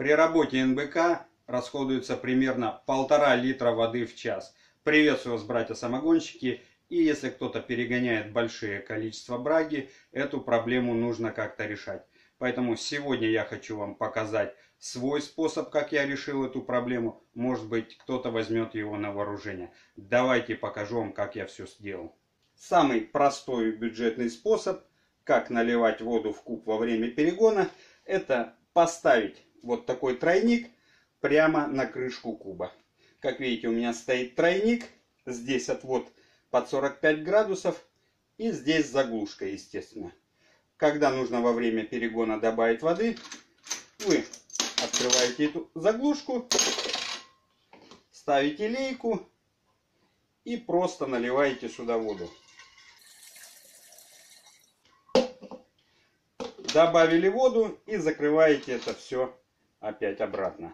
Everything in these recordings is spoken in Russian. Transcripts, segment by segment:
При работе НБК расходуется примерно полтора литра воды в час. Приветствую вас, братья-самогонщики. И если кто-то перегоняет большие количество браги, эту проблему нужно как-то решать. Поэтому сегодня я хочу вам показать свой способ, как я решил эту проблему. Может быть, кто-то возьмет его на вооружение. Давайте покажу вам, как я все сделал. Самый простой бюджетный способ, как наливать воду в куб во время перегона, это поставить вот такой тройник прямо на крышку куба. Как видите, у меня стоит тройник. Здесь отвод под 45 градусов. И здесь заглушка, естественно. Когда нужно во время перегона добавить воды, вы открываете эту заглушку, ставите лейку и просто наливаете сюда воду. Добавили воду и закрываете это все опять обратно.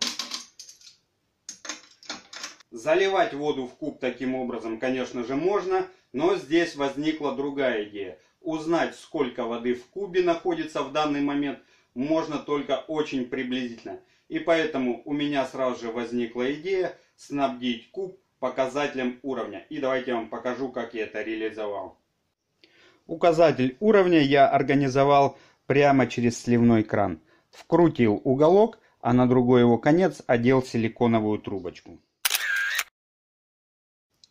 Заливать воду в куб таким образом, конечно же, можно, но здесь возникла другая идея. Узнать, сколько воды в кубе находится в данный момент, можно только очень приблизительно. И поэтому у меня сразу же возникла идея снабдить куб показателем уровня. И давайте я вам покажу, как я это реализовал. Указатель уровня я организовал прямо через сливной кран. Вкрутил уголок, а на другой его конец одел силиконовую трубочку.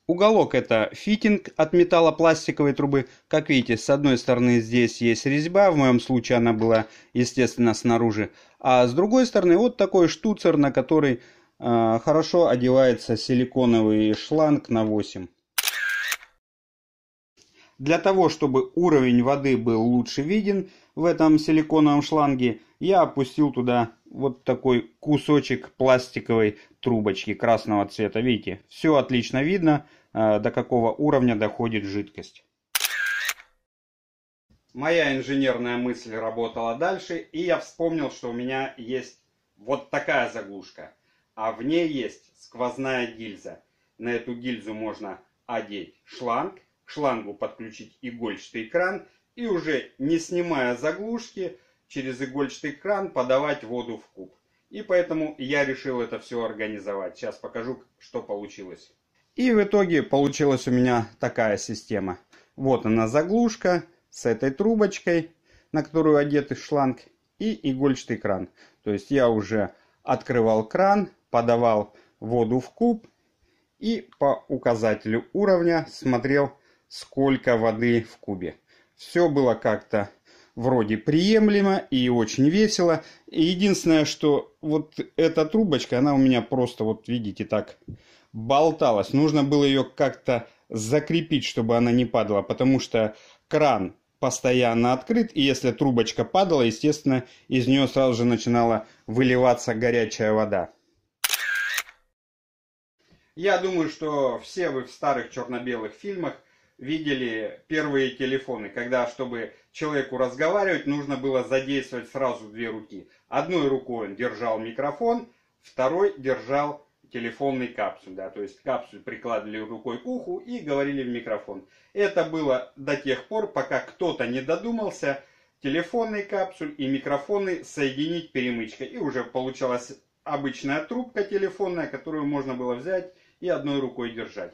Уголок это фитинг от металлопластиковой трубы. Как видите, с одной стороны здесь есть резьба, в моем случае она была, естественно, снаружи. А с другой стороны вот такой штуцер, на который э, хорошо одевается силиконовый шланг на 8. Для того, чтобы уровень воды был лучше виден в этом силиконовом шланге, я опустил туда вот такой кусочек пластиковой трубочки красного цвета. Видите, все отлично видно, э, до какого уровня доходит жидкость. Моя инженерная мысль работала дальше, и я вспомнил, что у меня есть вот такая заглушка, а в ней есть сквозная гильза. На эту гильзу можно одеть шланг, к шлангу подключить игольчатый кран и уже не снимая заглушки, через игольчатый кран подавать воду в куб. И поэтому я решил это все организовать. Сейчас покажу, что получилось. И в итоге получилась у меня такая система. Вот она заглушка с этой трубочкой, на которую одет шланг, и игольчатый кран. То есть я уже открывал кран, подавал воду в куб и по указателю уровня смотрел, сколько воды в кубе. Все было как-то вроде приемлемо и очень весело. И единственное, что вот эта трубочка, она у меня просто, вот видите, так болталась. Нужно было ее как-то закрепить, чтобы она не падала, потому что кран постоянно открыт, и если трубочка падала, естественно, из нее сразу же начинала выливаться горячая вода. Я думаю, что все вы в старых черно-белых фильмах видели первые телефоны, когда, чтобы человеку разговаривать, нужно было задействовать сразу две руки. Одной рукой он держал микрофон, второй держал телефонный капсуль, да, то есть капсуль прикладывали рукой к уху и говорили в микрофон. Это было до тех пор, пока кто-то не додумался телефонный капсуль и микрофоны соединить перемычкой. И уже получалась обычная трубка телефонная, которую можно было взять и одной рукой держать.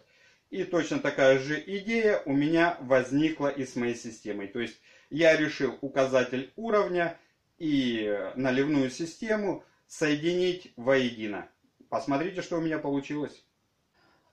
И точно такая же идея у меня возникла и с моей системой. То есть я решил указатель уровня и наливную систему соединить воедино. Посмотрите, что у меня получилось.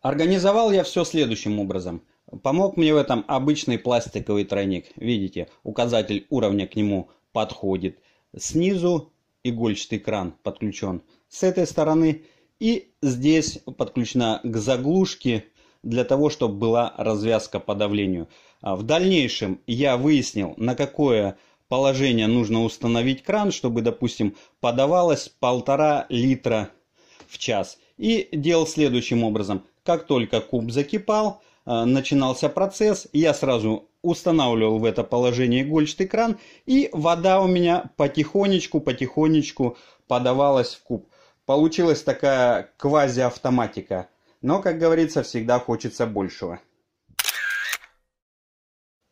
Организовал я все следующим образом. Помог мне в этом обычный пластиковый тройник. Видите, указатель уровня к нему подходит. Снизу игольчатый кран подключен с этой стороны. И здесь подключена к заглушке для того, чтобы была развязка по давлению. А в дальнейшем я выяснил, на какое положение нужно установить кран, чтобы, допустим, подавалось полтора литра в час. И делал следующим образом. Как только куб закипал, а, начинался процесс, я сразу устанавливал в это положение игольчатый кран, и вода у меня потихонечку-потихонечку подавалась в куб. Получилась такая квази-автоматика. Но, как говорится, всегда хочется большего.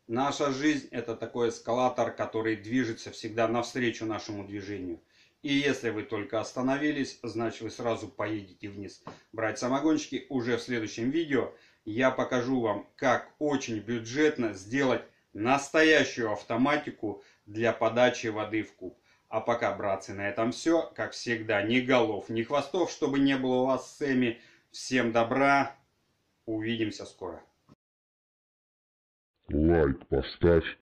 Наша жизнь – это такой эскалатор, который движется всегда навстречу нашему движению. И если вы только остановились, значит вы сразу поедете вниз брать самогончики. Уже в следующем видео я покажу вам, как очень бюджетно сделать настоящую автоматику для подачи воды в куб. А пока, братцы, на этом все. Как всегда, ни голов, ни хвостов, чтобы не было у вас с Эми. Всем добра. Увидимся скоро. Лайк поставь.